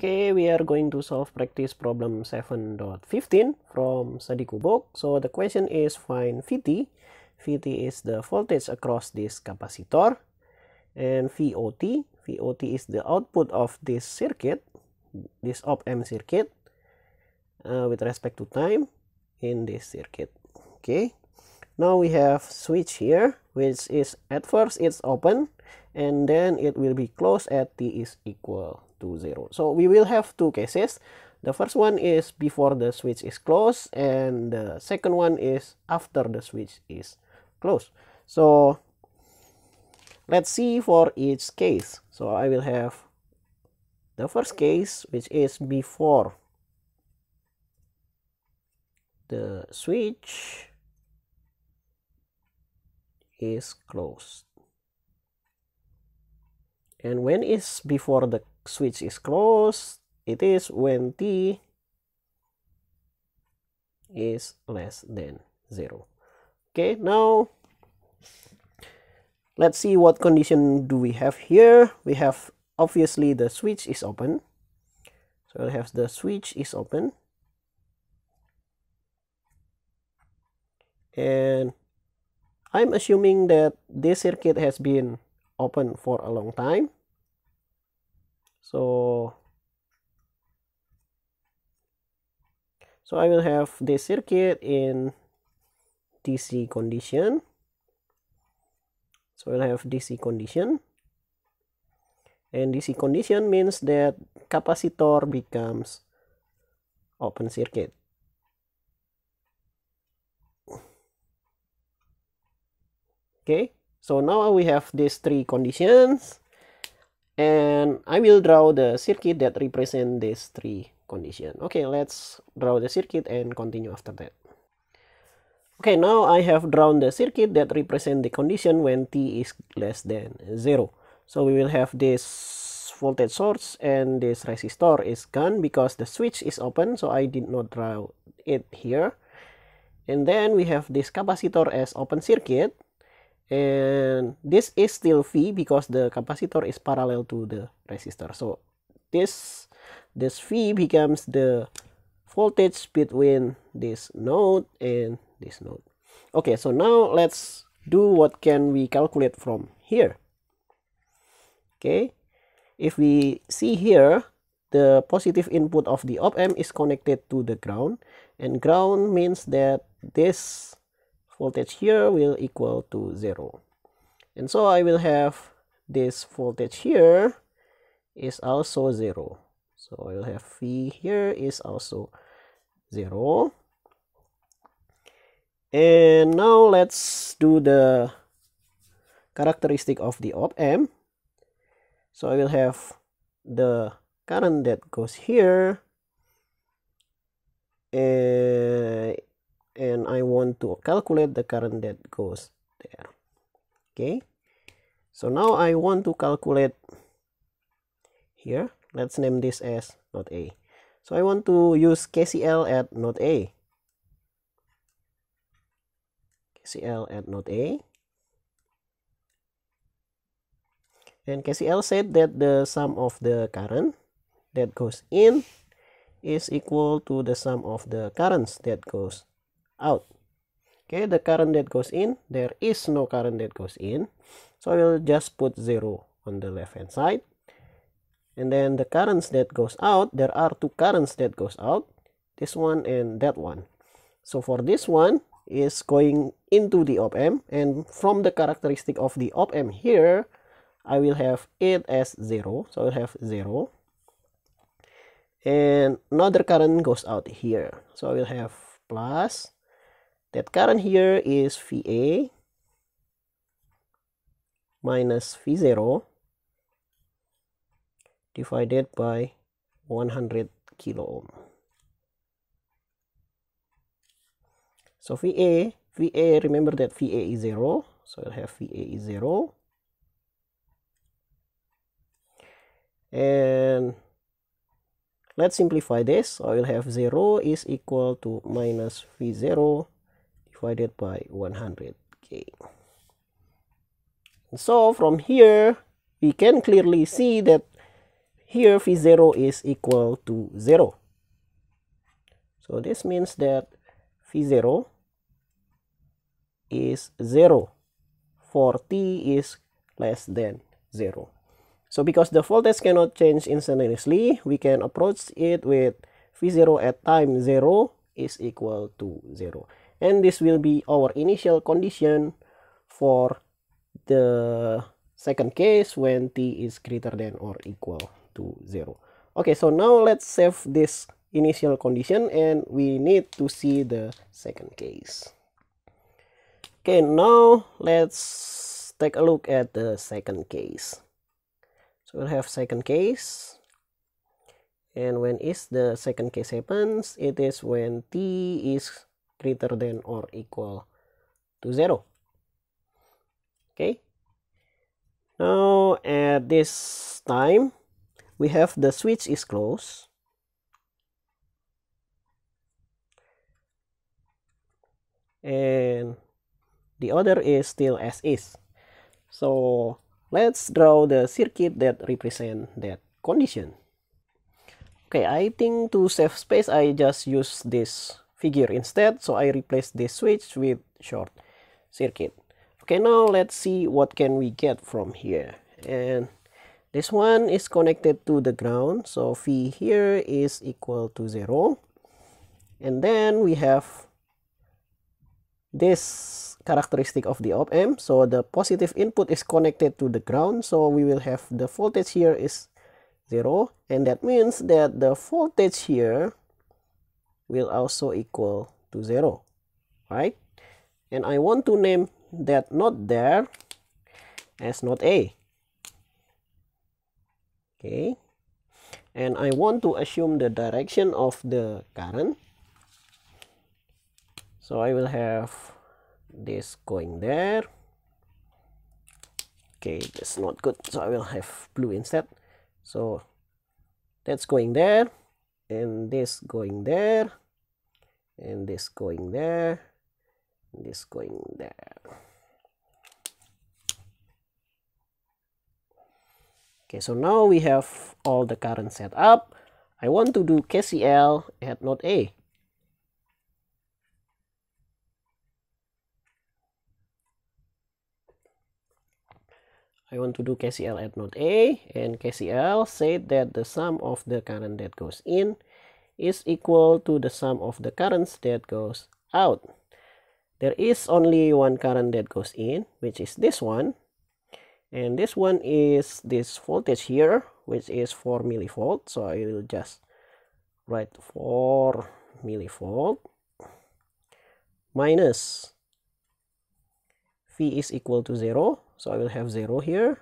Okay, we are going to solve practice problem 7.15 from Sadiku book. So the question is find VT. VT is the voltage across this capacitor. And VOT, VOT is the output of this circuit, this op-amp circuit uh, with respect to time in this circuit. Okay, now we have switch here, which is at first it's open and then it will be closed at t is equal to 0. So we will have two cases. The first one is before the switch is closed and the second one is after the switch is closed. So let's see for each case. So I will have the first case which is before the switch is closed and when is before the switch is closed it is when t is less than 0 okay now let's see what condition do we have here. We have obviously the switch is open. So we have the switch is open. And I'm assuming that this circuit has been open for a long time so so I will have this circuit in DC condition. So we'll have DC condition. And DC condition means that capacitor becomes open circuit. Okay so now we have these three conditions and I will draw the circuit that represent these three conditions. Okay, let's draw the circuit and continue after that. Okay, now I have drawn the circuit that represent the condition when t is less than 0. So we will have this voltage source and this resistor is gone because the switch is open so I did not draw it here. And then we have this capacitor as open circuit and this is still V because the capacitor is parallel to the resistor. So this this V becomes the voltage between this node and this node. Okay so now let's do what can we calculate from here. Okay if we see here the positive input of the op-amp is connected to the ground. And ground means that this voltage here will equal to 0 and so I will have this voltage here is also 0 so I will have V here is also 0 and now let's do the characteristic of the op amp so I will have the current that goes here and I want to calculate the current that goes there okay? So now I want to calculate here. Let's name this as node A. So I want to use KCL at node A. KCL at node A. And KCL said that the sum of the current that goes in is equal to the sum of the currents that goes out. Okay the current that goes in. There is no current that goes in. So I will just put 0 on the left hand side. And then the currents that goes out. There are two currents that goes out. This one and that one. So for this one is going into the op amp and from the characteristic of the op amp here I will have it as 0 so I'll have 0 and another current goes out here. So I will have plus that current here is VA minus V0 divided by 100 kilo ohm. So VA, VA, remember that VA is 0. So I'll have VA is 0. And let's simplify this. I will have 0 is equal to minus V0 divided by 100k. So from here, we can clearly see that here v0 is equal to 0 so this means that v0 is 0 for t is less than 0 so because the voltage cannot change instantaneously we can approach it with v0 at time 0 is equal to 0 and this will be our initial condition for the second case when t is greater than or equal to 0 okay so now let's save this initial condition and we need to see the second case. Okay now let's take a look at the second case. So we'll have second case. And when is the second case happens? It is when t is greater than or equal to 0 okay? Now at this time we have the switch is closed. And the other is still as is. So let's draw the circuit that represent that condition. Okay i think to save space i just use this figure instead so i replace this switch with short circuit. Okay now let's see what can we get from here. And this one is connected to the ground so v here is equal to zero. And then we have this characteristic of the op amp so the positive input is connected to the ground so we will have the voltage here is zero. And that means that the voltage here will also equal to zero right? And I want to name that node there as node A. Okay. And I want to assume the direction of the current. So I will have this going there. Okay that's not good. So I will have blue instead. So that's going there and this going there and this going there. This going there. Okay so now we have all the current set up. I want to do KCL at node A. I want to do KCL at node A and KCL said that the sum of the current that goes in is equal to the sum of the currents that goes out. There is only one current that goes in which is this one. And this one is this voltage here which is 4 millivolt. So I will just write 4 millivolt minus V is equal to 0 so I will have 0 here.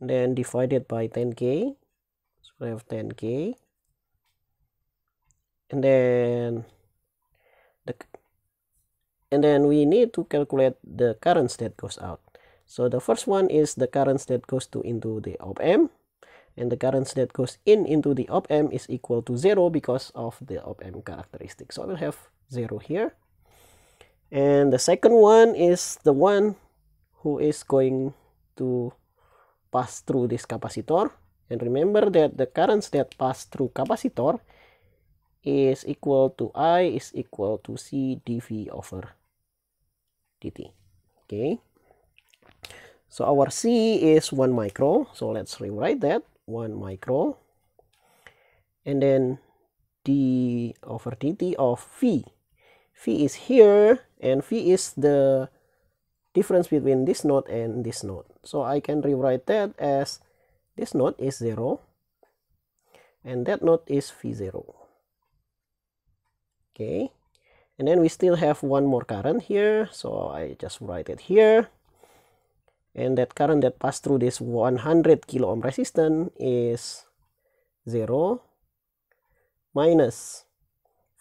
Then divided by 10k so I have 10k and then the and then we need to calculate the currents that goes out. So the first one is the currents that goes to into the op amp and the currents that goes in into the op amp is equal to 0 because of the op amp characteristic. So I will have 0 here. And the second one is the one who is going to pass through this capacitor. And remember that the currents that pass through capacitor is equal to I is equal to C dV over dt. Okay. So our C is 1 micro. So let's rewrite that. 1 micro. And then d over dt of V. V is here and V is the difference between this node and this node. So I can rewrite that as this node is 0 and that node is V0. Okay, and then we still have one more current here, so I just write it here. And that current that passed through this 100 kilo ohm resistance is 0 minus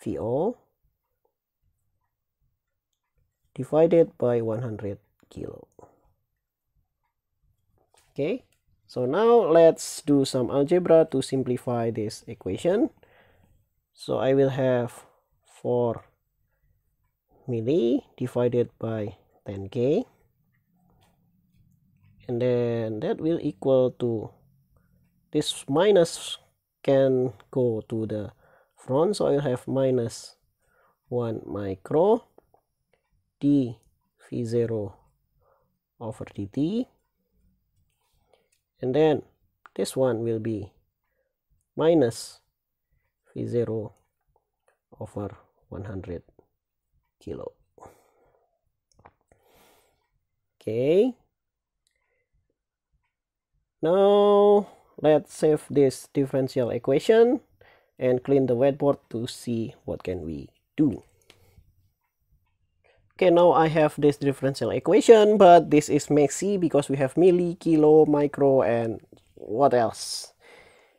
VO divided by 100 kilo. Okay. So now let's do some algebra to simplify this equation. So I will have 4 milli divided by 10k and then that will equal to this minus can go to the front so I'll have minus 1 micro d v0 over dt and then this one will be minus v0 over 100 kilo. Okay. Now let's save this differential equation and clean the whiteboard to see what can we do. Okay now i have this differential equation but this is messy because we have milli kilo micro and what else?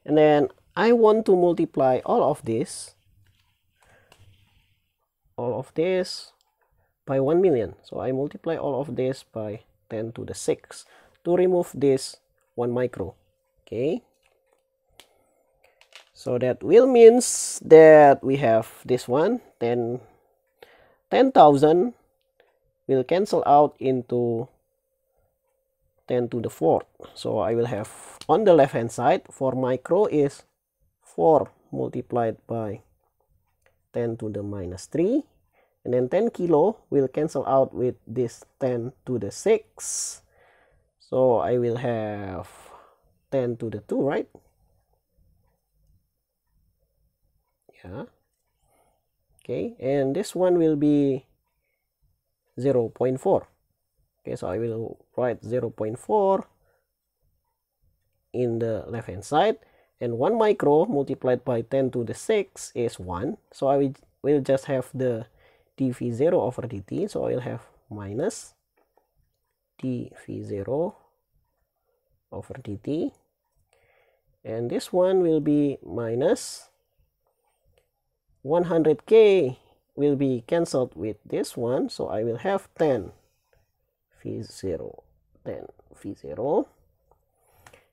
And then i want to multiply all of this all of this by 1 million. So i multiply all of this by 10 to the 6 to remove this 1 micro okay? So that will means that we have this one 10 10,000 will cancel out into 10 to the fourth. So I will have on the left hand side 4 micro is 4 multiplied by 10 to the minus 3 and then 10 kilo will cancel out with this 10 to the 6 so I will have 10 to the 2 right? Yeah. Okay. And this one will be 0 0.4 okay. So I will write 0 0.4 in the left hand side and 1 micro multiplied by 10 to the 6 is 1 so I will, will just have the dv0 over dt so I'll have minus dv0 over dt and this one will be minus 100k will be cancelled with this one. So I will have 10 v0 10 v0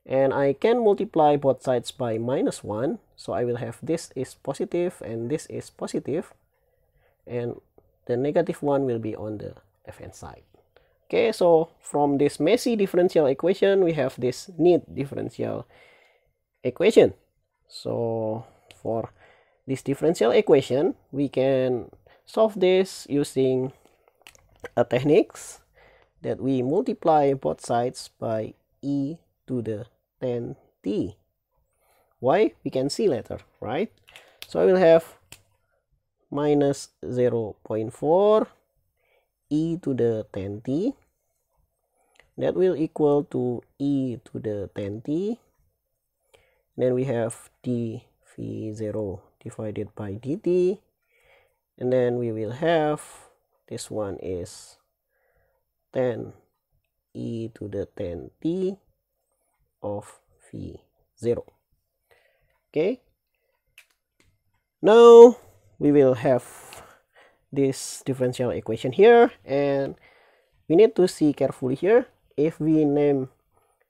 and I can multiply both sides by minus 1 so I will have this is positive and this is positive. And the negative one will be on the left hand side. Okay so from this messy differential equation we have this neat differential equation. So for this differential equation we can solve this using a techniques that we multiply both sides by e to the 10t why we can see later right? So i will have minus 0 0.4 e to the 10t that will equal to e to the 10t then we have dv0 divided by dt and then we will have this one is 10 e to the 10t of v0 okay? Now we will have this differential equation here and we need to see carefully here. If we name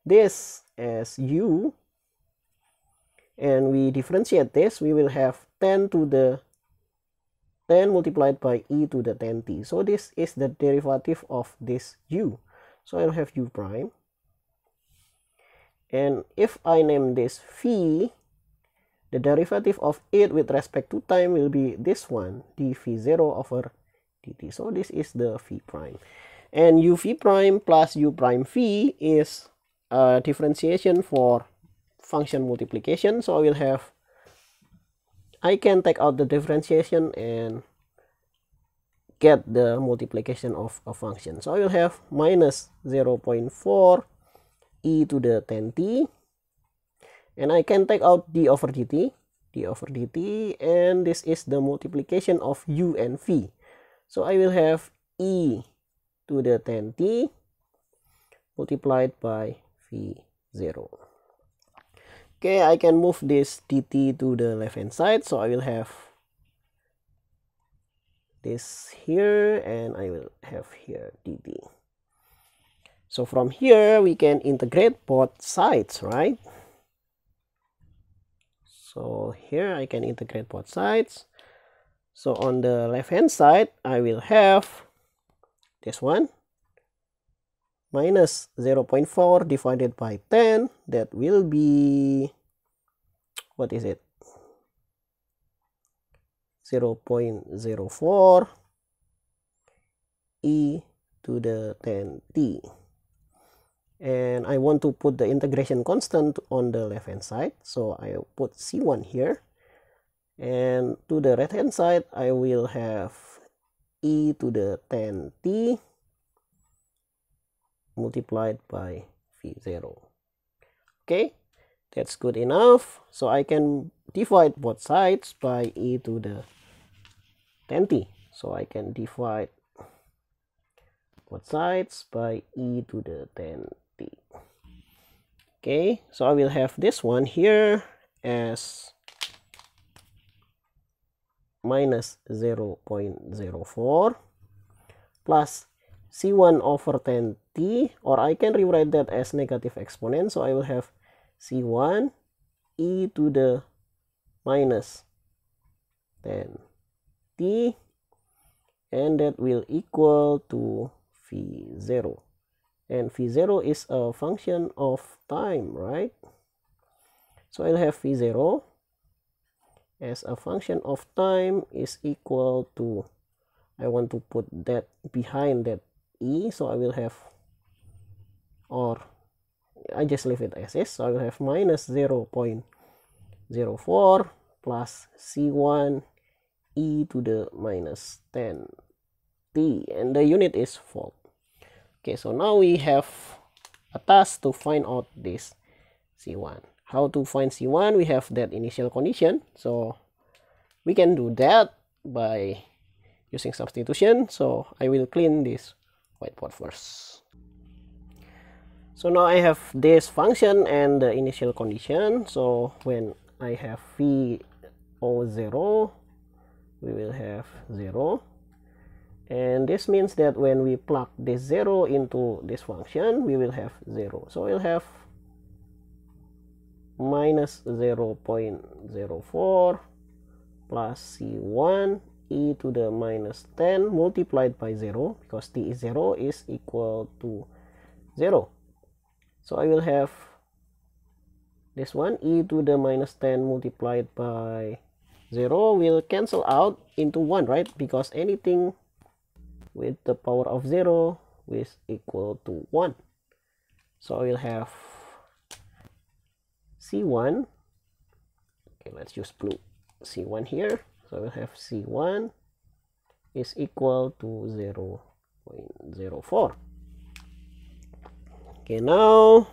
this as u and we differentiate this we will have 10 to the 10 multiplied by e to the 10t so this is the derivative of this u. So i'll have u prime and if i name this phi the derivative of it with respect to time will be this one, dv0 over dt. So this is the phi prime. And u phi prime plus u prime phi is a differentiation for function multiplication. So I will have, I can take out the differentiation and get the multiplication of a function. So I will have minus 0 0.4 e to the 10t and I can take out d over dt d over dt and this is the multiplication of u and v. So I will have e to the 10t multiplied by v0 okay I can move this dt to the left hand side. So I will have this here and I will have here dt so from here we can integrate both sides right? So here I can integrate both sides. So on the left hand side I will have this one minus 0 0.4 divided by 10 that will be what is it? 0 0.04 e to the 10t and I want to put the integration constant on the left hand side. So I put c1 here. And to the right hand side I will have e to the 10t multiplied by v0 okay that's good enough. So I can divide both sides by e to the 10t so I can divide both sides by e to the 10t okay so I will have this one here as minus 0 0.04 plus c1 over 10t or I can rewrite that as negative exponent. So I will have c1 e to the minus 10t and that will equal to v0 and v0 is a function of time right? So I'll have v0 as a function of time is equal to I want to put that behind that e so I will have or I just leave it as is. So I will have minus 0 0.04 plus c1 e to the minus 10 t. And the unit is volt okay so now we have a task to find out this c1 how to find C1 we have that initial condition. So we can do that by using substitution. So I will clean this whiteboard first. So now I have this function and the initial condition. So when I have v o 0 we will have 0 and this means that when we plug this 0 into this function we will have 0 so we'll have minus 0 0.04 plus C1 e to the minus 10 multiplied by 0 because t is 0 is equal to 0. So I will have this one e to the minus 10 multiplied by 0 will cancel out into 1 right because anything with the power of 0 is equal to 1. So I will have C1 okay let's use blue. C1 here. So we'll have C1 is equal to 0 0.04 okay now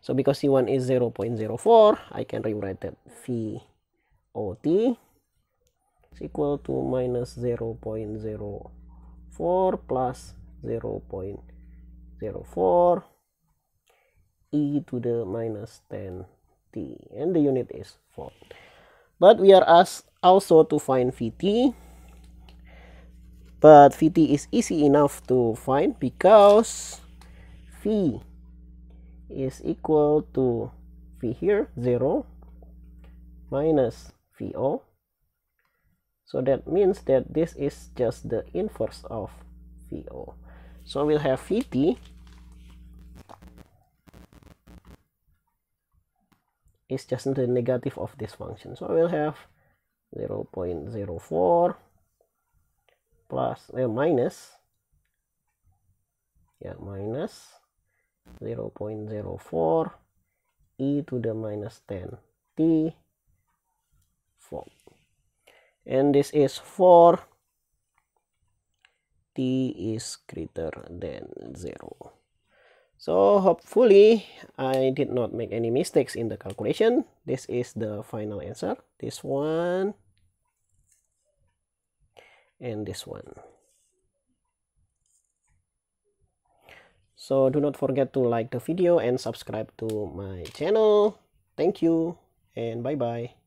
so because C1 is 0 0.04 I can rewrite that V OT is equal to minus 0 0.04 plus 0 0.04 e to the minus 10t and the unit is volt but we are asked also to find vt but vt is easy enough to find because v is equal to v here 0 minus vo so that means that this is just the inverse of vo so we'll have vt is just the negative of this function. So we'll have 0 0.04 plus uh, minus yeah minus 0 0.04 e to the minus 10 t 4 and this is for t is greater than 0 so hopefully I did not make any mistakes in the calculation. This is the final answer. This one and this one. So do not forget to like the video and subscribe to my channel. Thank you and bye-bye.